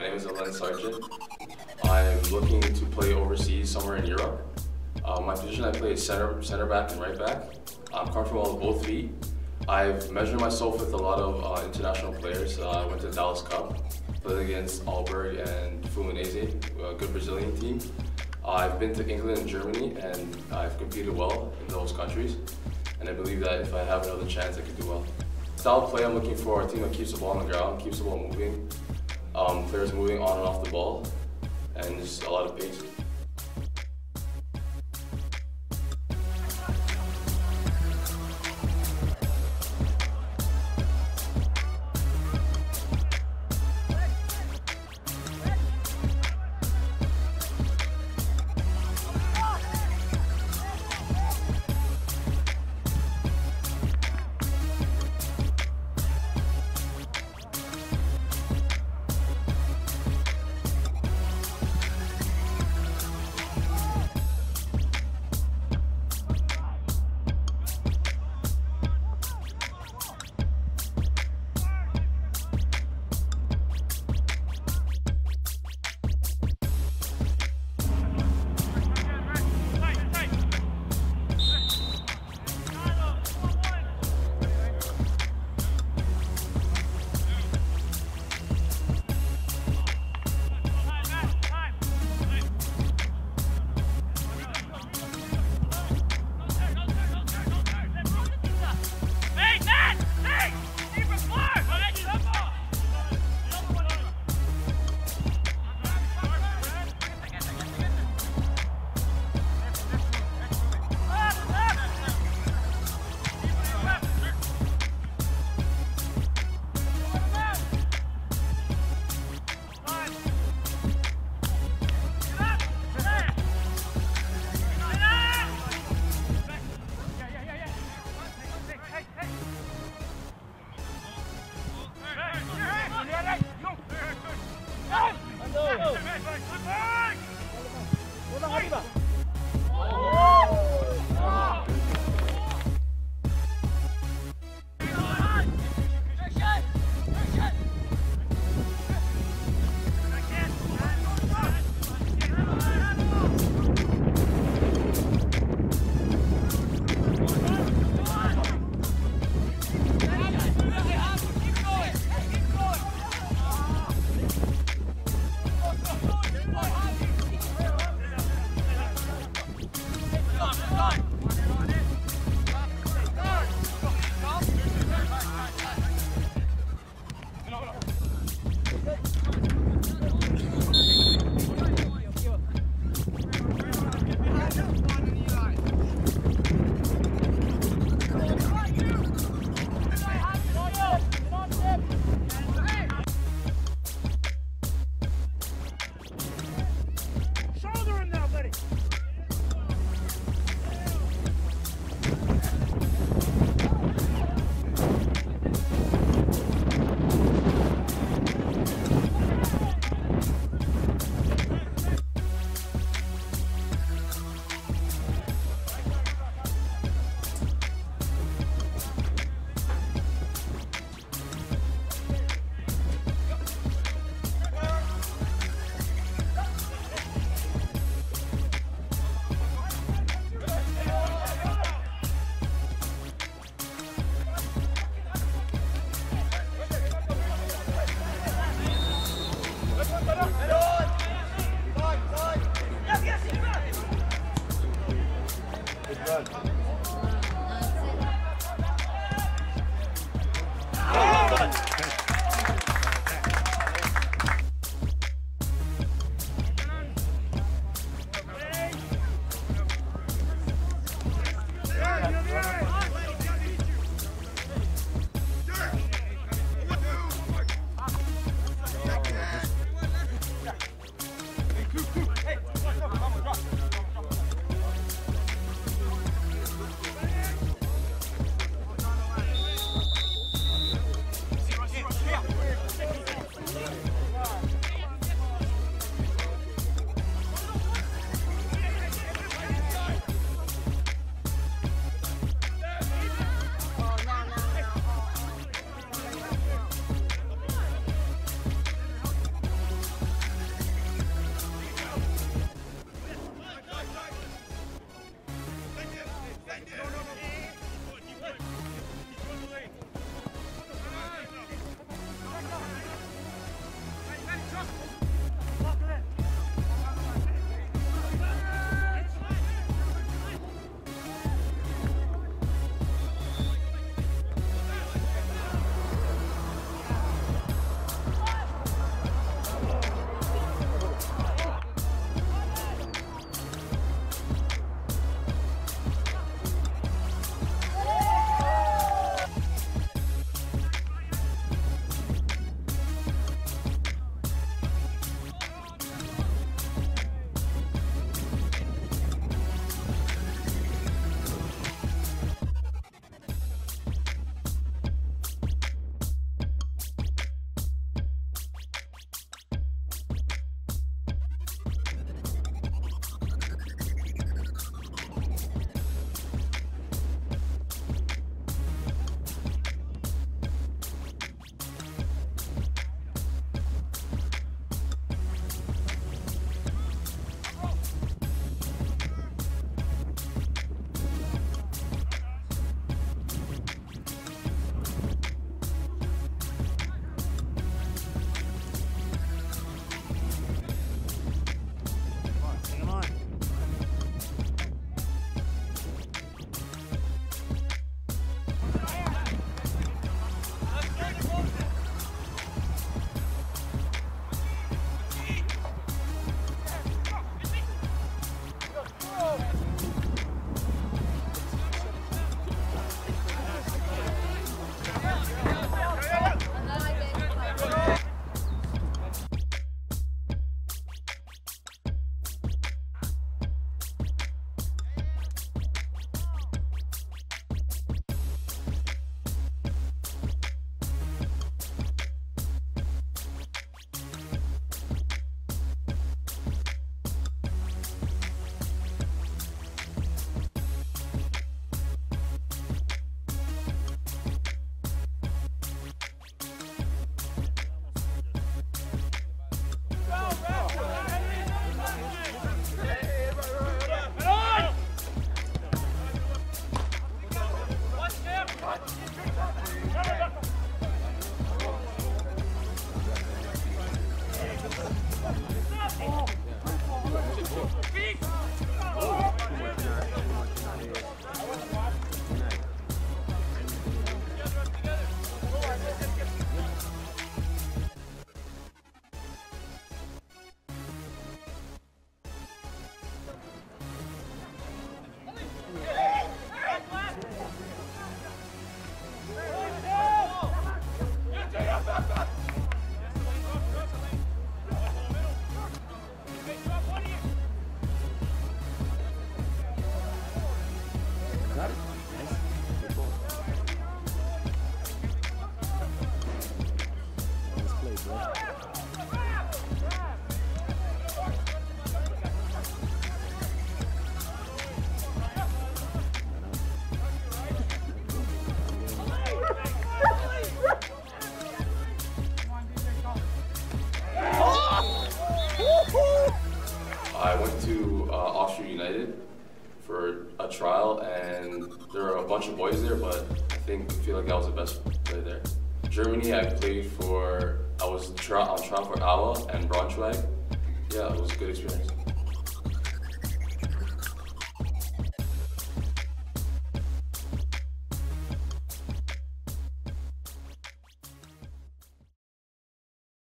My name is Alain Sargeant. I'm looking to play overseas somewhere in Europe. Uh, my position I play is center, center back and right back. I'm comfortable with both feet. I've measured myself with a lot of uh, international players. Uh, I went to the Dallas Cup, played against Aalborg and Fluminense, a good Brazilian team. I've been to England and Germany, and I've competed well in those countries. And I believe that if I have another chance, I could do well. Style of play, I'm looking for a team that keeps the ball on the ground, keeps the ball moving, um, players moving on and off the ball, and just a lot of pace. go. go. Pero, pero... like I was the best player there. Germany, I played for. I was on trial for Aue and Braunschweig. Yeah, it was a good experience.